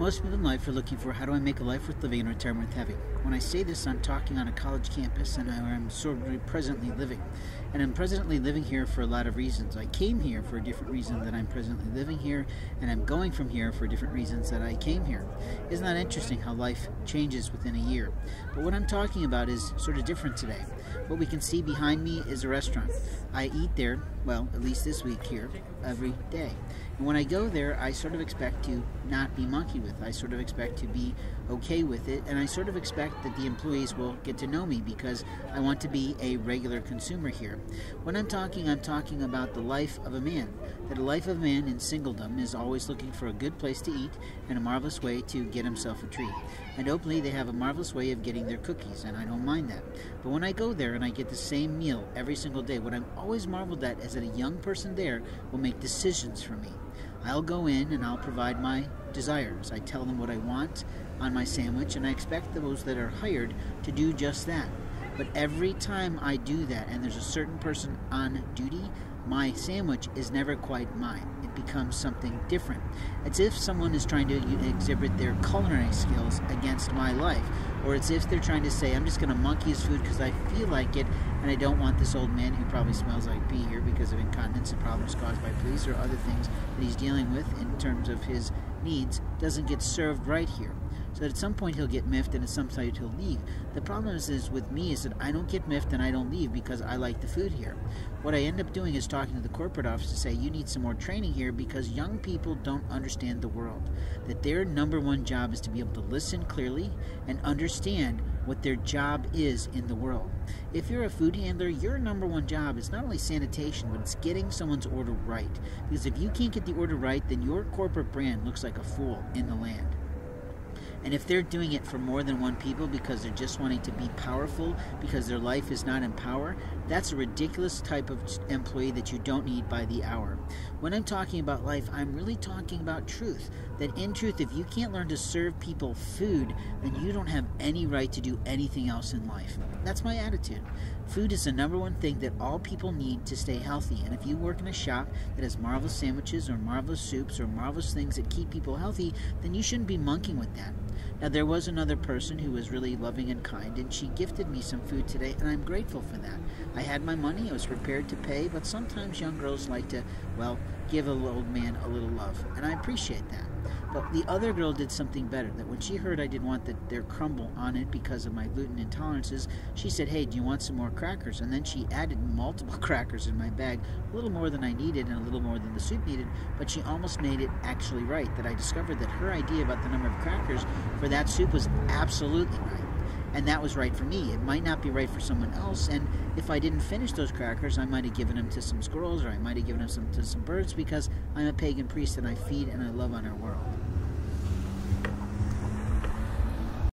Most people in life are looking for how do I make a life worth living and a retirement worth having. When I say this, I'm talking on a college campus and I'm sort of presently living. And I'm presently living here for a lot of reasons. I came here for a different reason that I'm presently living here, and I'm going from here for different reasons that I came here. Isn't that interesting how life changes within a year? But what I'm talking about is sort of different today. What we can see behind me is a restaurant. I eat there, well, at least this week here, every day. And when I go there, I sort of expect to not be monkey with. I sort of expect to be okay with it, and I sort of expect that the employees will get to know me because I want to be a regular consumer here. When I'm talking, I'm talking about the life of a man. That a life of a man in singledom is always looking for a good place to eat and a marvelous way to get himself a treat. And hopefully they have a marvelous way of getting their cookies, and I don't mind that. But when I go there and I get the same meal every single day, what I'm always marveled at is that a young person there will make decisions for me. I'll go in and I'll provide my desires. I tell them what I want on my sandwich, and I expect those that are hired to do just that. But every time I do that, and there's a certain person on duty, my sandwich is never quite mine. It becomes something different. It's if someone is trying to exhibit their culinary skills against my life, or it's if they're trying to say, I'm just going to monkey his food because I feel like it, and I don't want this old man who probably smells like pee here because of incontinence and problems caused by police or other things that he's dealing with in terms of his needs, doesn't get served right here that at some point he'll get miffed and at some point he'll leave. The problem is, is with me is that I don't get miffed and I don't leave because I like the food here. What I end up doing is talking to the corporate office to say you need some more training here because young people don't understand the world. That their number one job is to be able to listen clearly and understand what their job is in the world. If you're a food handler, your number one job is not only sanitation, but it's getting someone's order right. Because if you can't get the order right, then your corporate brand looks like a fool in the land. And if they're doing it for more than one people because they're just wanting to be powerful because their life is not in power, that's a ridiculous type of employee that you don't need by the hour. When I'm talking about life, I'm really talking about truth. That in truth, if you can't learn to serve people food, then you don't have any right to do anything else in life. That's my attitude. Food is the number one thing that all people need to stay healthy. And if you work in a shop that has marvelous sandwiches or marvelous soups or marvelous things that keep people healthy, then you shouldn't be monkeying with that. Now, there was another person who was really loving and kind, and she gifted me some food today, and I'm grateful for that. I had my money, I was prepared to pay, but sometimes young girls like to, well, give an old man a little love, and I appreciate that. But the other girl did something better. That when she heard I didn't want the, their crumble on it because of my gluten intolerances, she said, "Hey, do you want some more crackers?" And then she added multiple crackers in my bag, a little more than I needed and a little more than the soup needed. But she almost made it actually right. That I discovered that her idea about the number of crackers for that soup was absolutely right and that was right for me. It might not be right for someone else, and if I didn't finish those crackers, I might have given them to some squirrels or I might have given them some, to some birds because I'm a pagan priest and I feed and I love on our world.